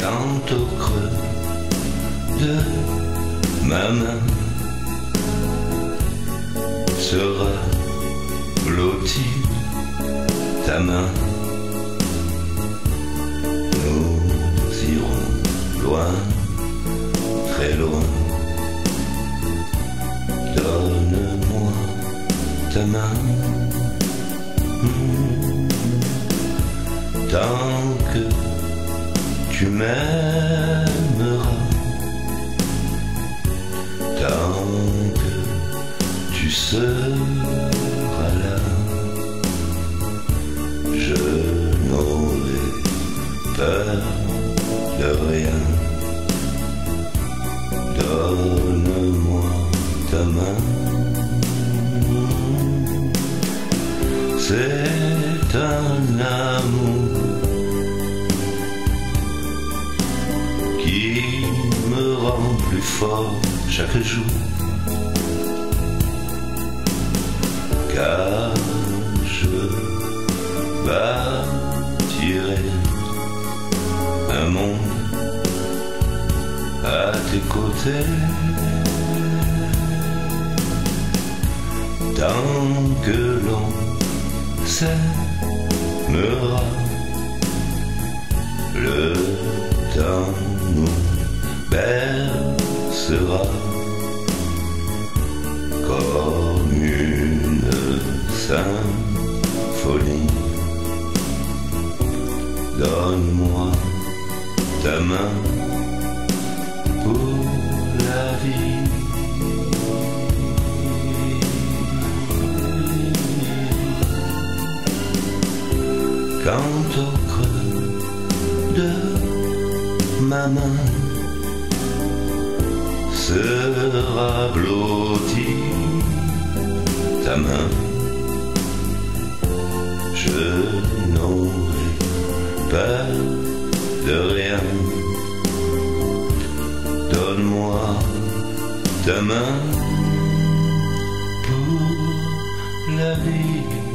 quand au creux de ma main sera blottie ta main. Nous irons loin, très loin. Donne-moi ta main. Hmm. Tant que tu m'aimeras, tant que tu seras là, je n'aurai peur de rien. Donne-moi ta main. C'est un amour plus fort chaque jour. Car je bâtirai un monde à tes côtés. Tant que l'on s'aimera, le temps bercera comme une symphonie. Donne-moi ta main pour la vie. Quand au creux de ma main sera blottie ta main, je n'aurai peur de rien. Donne-moi ta main pour la vie.